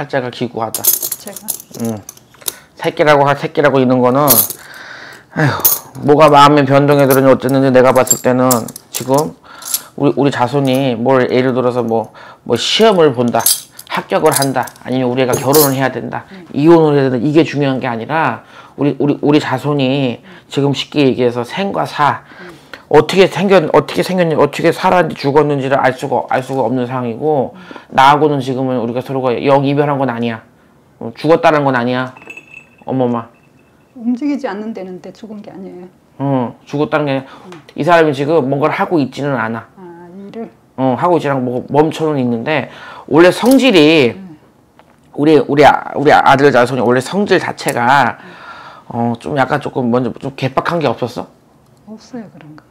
팔자가 기구하다. 제가 응. 새끼라고 할 새끼라고 있는 거는 아휴 뭐가 마음의 변동에 들으니 어쨌는지 내가 봤을 때는 지금 우리 우리 자손이 뭘 예를 들어서 뭐뭐 시험을 본다 합격을 한다 아니면 우리가 결혼을 해야 된다 이혼을 해야 된다 이게 중요한 게 아니라 우리 우리 우리 자손이 지금 쉽게 얘기해서 생과 사 어떻게 생겼 어떻게 생겼는지 어떻게 살았는지 죽었는지를 알 수가 알 수가 없는 상황이고 나하고는 지금은 우리가 서로가 영 이별한 건 아니야. 어, 죽었다는 건 아니야. 어머마. 움직이지 않는 데는데 죽은 게 아니에요. 어 죽었다는 게 이 사람이 지금 뭔가를 하고 있지는 않아. 아 일을. 어 하고 있지는 뭐 멈춰는 있는데 원래 성질이 우리 우리 아- 우리 아들 자손이 원래 성질 자체가 어 좀 약간 조금 먼저 좀 개빡한 게 없었어? 없어요 그런 거.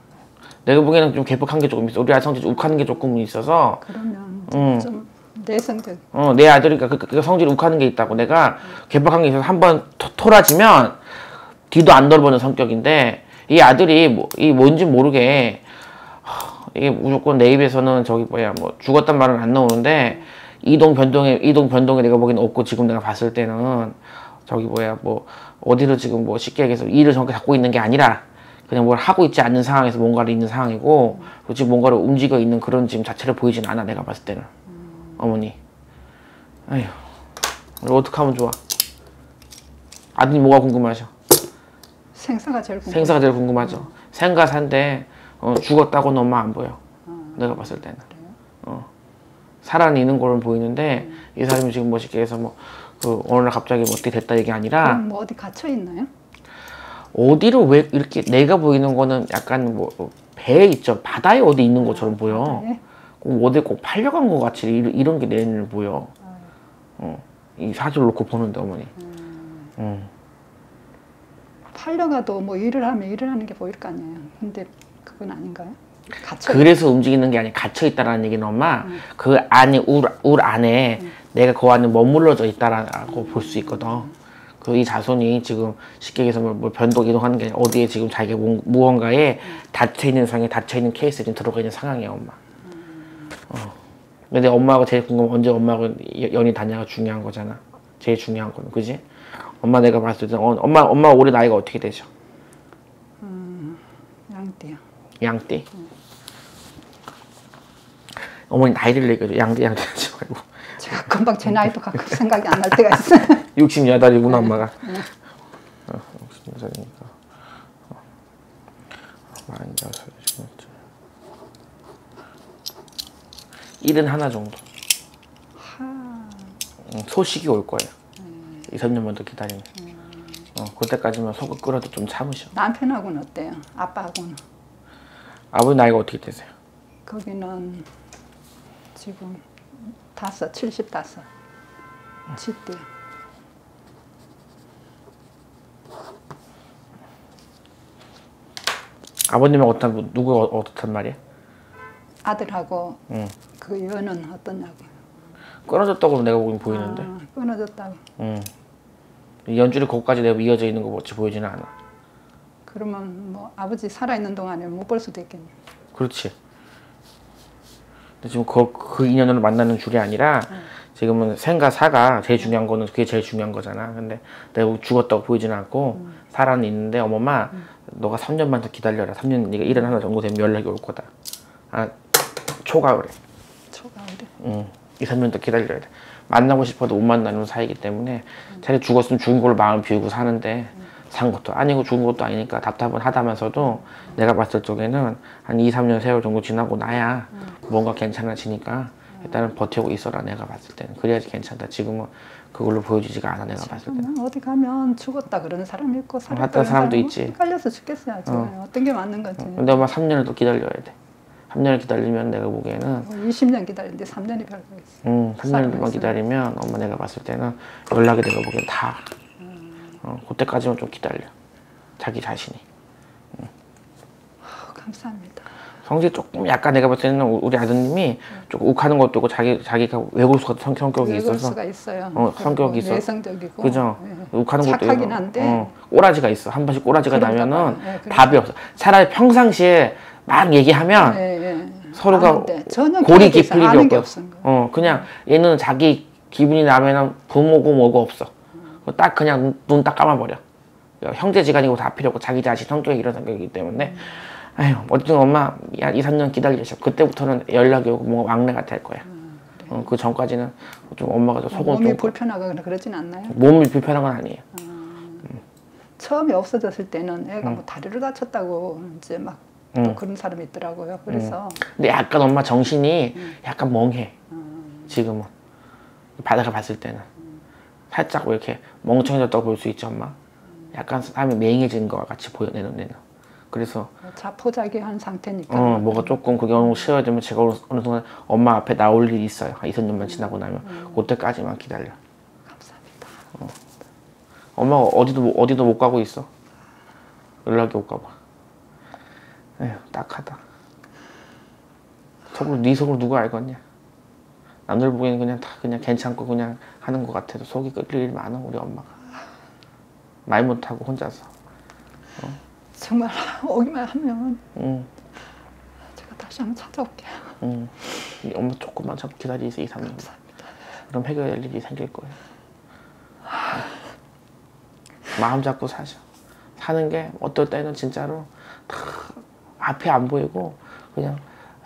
내가 보기에는 좀 개빡한 게 조금 있어 우리 아들 성질 좀 욱하는 게 조금 있어서 그러면 음. 좀 내성적 어, 내 아들이니까 그, 그 성질이 욱하는 게 있다고. 내가 개박한 게 있어서 한번 토- 토라지면 뒤도 안 돌보는 성격인데 이 아들이 뭐, 이 뭔지 모르게 하, 이게 무조건 내 입에서는 저기 뭐야 뭐 죽었단 말은 안 나오는데 이동 변동에 이동 변동에 내가 보기에는 없고 지금 내가 봤을 때는 저기 뭐야 뭐 어디로 지금 뭐 쉽게 얘기해서 일을 정확히 갖고 있는 게 아니라 그냥 뭘 하고 있지 않는 상황에서 뭔가를 있는 상황이고 그리고 지금 뭔가를 움직여 있는 그런 지금 자체를 보이진 않아 내가 봤을 때는. 어머니. 아휴. 우리 어떻게 하면 좋아. 아드님 뭐가 궁금하셔? 생사가 제일 궁금. 생사가 제일 궁금하죠. 생과 산데 어, 죽었다고는 엄마 안 보여. 내가 봤을 때는. 어. 살아있는 거는 보이는데 이 사람이 지금 멋있게 해서 뭐 그 어느 날 갑자기 뭐 어떻게 됐다 이게 아니라 그럼 뭐 어디 갇혀 있나요? 어디로 왜 이렇게 내가 보이는 거는 약간 뭐 배에 있죠 바다에 어디 있는 것처럼 보여 네. 꼭 어디 꼭 팔려간 것 같이 이런, 게 내 눈에 보여 어. 이 사진을 놓고 보는데 어머니 음. 팔려가도 뭐 일을 하면 일을 하는 게 보일 거 아니에요. 근데 그건 아닌가요? 갇혀 그래서 움직이는 게 아니라 갇혀 있다라는 얘기는 엄마 그 안에 울, 울 안에 내가 그 안에 머물러져 있다라고 볼 수 있거든. 그 이 자손이 지금 쉽게 얘기해서 뭐, 뭐 변동 이동하는 게 아니라 어디에 지금 자기가 무- 무언가에 닫혀 있는 상황에 닫혀 있는 케이스에 지금 들어가 있는 상황이야 엄마. 어. 근데 엄마하고 제일 궁금한 언제 엄마하고 여- 연이 닿냐가 중요한 거잖아. 제일 중요한 거는 그지? 엄마 내가 봤을 때 어, 엄마 엄마 올해 나이가 어떻게 되죠? 양띠요. 양띠. 어머니 나이를 얘기해줘. 양띠 양띠 하지 말고. 제가 금방 제 나이도 가끔 생각이 안 날 때가 있어요. 68이구나 엄마가. 어, 68이니까. 어. 46, 16. 일은 하나 정도. 응, 소식이 올 거예요. 2, 3년만 더 기다리면. 어, 그때까지만 속을 끓여도 좀 참으셔. 남편하고는 어때요? 아빠하고는 아버지 나이가 어떻게 되세요? 거기는 지금 다섯, 칠십 다섯, 칠대. 아버님은 어떤 누구 어- 어떻단 말이야? 아들하고 응. 그 연은 어떠냐고. 끊어졌다고 내가 보긴 보이는데. 아, 끊어졌다고. 응. 이 연줄이 거기까지 내가 이어져 있는 거 어찌 보이지는 않아. 그러면 뭐 아버지 살아 있는 동안에 못 볼 수도 있겠네. 그렇지. 지금 그, 그 인연을 만나는 줄이 아니라 지금은 생과 사가 제일 중요한 거는 그게 제일 중요한 거잖아. 근데 내가 죽었다고 보이지는 않고 살아는 있는데 어머마 너가 3년만 더 기다려라. 3년 네가 일은 하나 정도 되면 연락이 올 거다. 아 초가을에. 초가을에. 응. 2, 3년 더 기다려야 돼. 만나고 싶어도 못 만나는 사이기 때문에 차라리 죽었으면 죽은 걸로 마음 비우고 사는데 산 것도 아니고 죽은 것도 아니니까 답답은 하다면서도 내가 봤을 적에는 한 2, 3년 세월 정도 지나고 나야 뭔가 괜찮아지니까 일단은 버티고 있어라 내가 봤을 때는 그래야지 괜찮다 지금은 그걸로 보여주지가 않아 내가 봤을 때는 어디 가면 죽었다 그러는 사람 있고 살았다 그러는 사람도 사람 있지. 헷갈려서 죽겠어요. 어. 어떤 게 맞는 건지. 근데 엄마 3년을 또 기다려야 돼 3년을 기다리면 내가 보기에는 20년 기다렸는데 3년이 별거 있어. 응, 살고 3년만 있어요. 기다리면 엄마 내가 봤을 때는 연락이 내가 보기엔 다. 어, 그때까지만 좀 기다려. 자기 자신이. 어, 감사합니다. 성질 조금 약간 내가 봤을 때는 우- 우리 아드님이 조금 욱하는 것도 있고 자기 자기가 외골수 같은 성- 성격이 있어서 수가 있어요. 어, 성격이 있어. 내성적이고. 그죠? 예. 욱하는 것도 착하긴 있고. 한데 어, 꼬라지가 있어. 한 번씩 꼬라지가 나면은. 예, 그런가 답이 없어. 차라리 평상시에 막 얘기하면 예, 예. 서로가 골이 깊을 일이 없고. 어, 그냥 얘는 자기 기분이 나면은 부모고 뭐고 없어. 딱 그냥 눈 딱 감아버려. 형제지간이고 다 필요 없고 자기 자식 성격이 이런 성격이기 때문에 아휴 어쨌든 엄마 한 2, 3년 기다리셔. 그때부터는 연락이 오고 뭔가 왕래가 될 거야. 어, 그 전까지는 좀 엄마가 좀 속은 몸이 좀 불편하거나 그러진 않나요? 몸이 불편한 건 아니에요. 처음에 없어졌을 때는 애가 음. 뭐 다리를 다쳤다고 이제 막또 응. 그런 사람이 있더라고요. 그래서 근데 약간 엄마 정신이 음. 약간 멍해. 지금은 바다가 봤을 때는 살짝 뭐 이렇게 멍청해졌다고 볼 수 있죠, 엄마. 약간 사람이 맹해진 것 같이 보여 내 눈에는. 그래서 자포자기한 상태니까. 어 뭐가 조금 그게 어느 쉬어지면 제가 어느, 어느 순간 엄마 앞에 나올 일이 있어요. 한 2, 3년만 지나고 나면 그때까지만 기다려. 감사합니다. 엄마가 어디도 못- 어디도 못 가고 있어. 연락이 올까봐. 에휴 딱하다. 속으로 네 속으로 누가 알겠냐? 남들 보기에는 그냥 다 그냥 괜찮고 그냥 하는 것 같아도 속이 끓일 일 많아 우리 엄마가. 말 못하고 혼자서. 정말 오기만 하면 응, 제가 다시 한번 찾아올게요. 응. 이 엄마 조금만 참 기다리세요 2, 3년. 그럼 해결될 일이 생길 거예요. 마음 잡고 사셔. 사는 게 어떨 때는 진짜로 다 앞이 안 보이고 그냥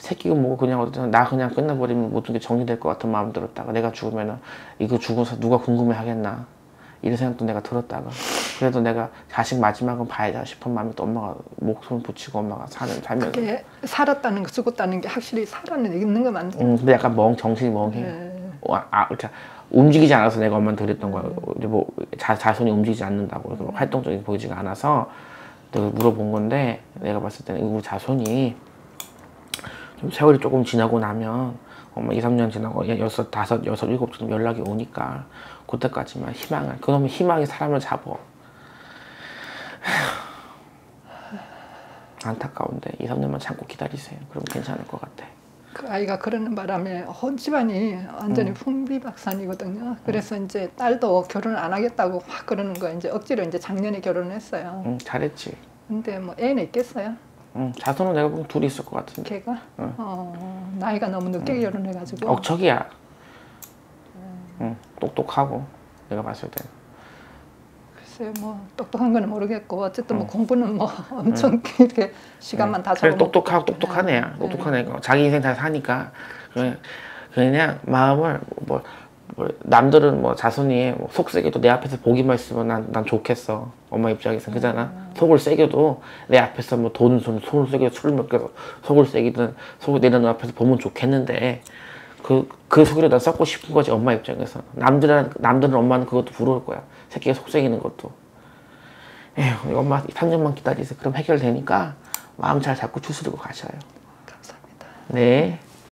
새끼고 뭐고 그냥 어떤 나 그냥 끝나버리면 모든 게 정리될 것 같은 마음 들었다가 내가 죽으면은 이거 죽어서 누가 궁금해 하겠나 이런 생각도 내가 들었다가 그래도 내가 자식 마지막은 봐야지 싶은 마음에 또 엄마가 목숨 붙이고 엄마가 사는 살면서 그게 살았다는 거 죽었다는 게 확실히 살아는 있는 거 맞는 음, 근데 약간 멍 정신이 멍해. 네. 어, 아, 이렇게 움직이지 않아서 내가 엄마한테 그랬던 거야. 이제 뭐 자, 자손이 움직이지 않는다고 그래서 뭐 활동적인 보이지가 않아서 내가 물어본 건데 내가 봤을 때는 우리 자손이 좀 세월이 조금 지나고 나면 엄마 2, 3년 지나고 여- 여섯, 다섯, 여섯, 일곱쯤 연락이 오니까 그때까지만 희망을 그놈의 희망이 사람을 잡어. 안타까운데 2, 3년만 참고 기다리세요. 그럼 괜찮을 것 같아. 그 아이가 그러는 바람에 온 집안이 완전히 음. 풍비박산이거든요. 그래서 이제 딸도 결혼을 안 하겠다고 확 그러는 거야. 이제 억지로 이제 작년에 결혼을 했어요. 응, 잘했지. 근데 뭐 애는 있겠어요? 응, 자손은 내가 보면 둘이 있을 것 같은데. 걔가? 어, 나이가 너무 늦게 결혼해가지고. 억척이야. 응, 똑똑하고 내가 봤을 때. 글쎄 뭐 똑똑한 거는 모르겠고 어쨌든 뭐 공부는 뭐 엄청 이렇게 시간만 다 음. 잡아먹고. 똑똑하고 똑똑한 애야. 똑똑한 애가 자기 인생 다 사니까. 그냥, 그냥 마음을 뭐, 뭐 남들은 뭐 자손이 뭐속 세게도 내 앞에서 보기만 있으면 난, 난 좋겠어. 엄마 입장에서 그잖아. 속을 세게도 내 앞에서 뭐 돈을 좀 속을 세게 술을 먹게 속을 세기든 속을 내려놓은 앞에서 보면 좋겠는데 그, 그 속이를 난 썩고 싶은 거지 엄마 입장에서. 남들은 남들은 엄마는 그것도 부러울 거야. 새끼가 속삭이는 것도. 에휴 엄마 3년만 기다리세요. 그럼 해결되니까 마음 잘 잡고 추스리고 가셔요. 감사합니다. 네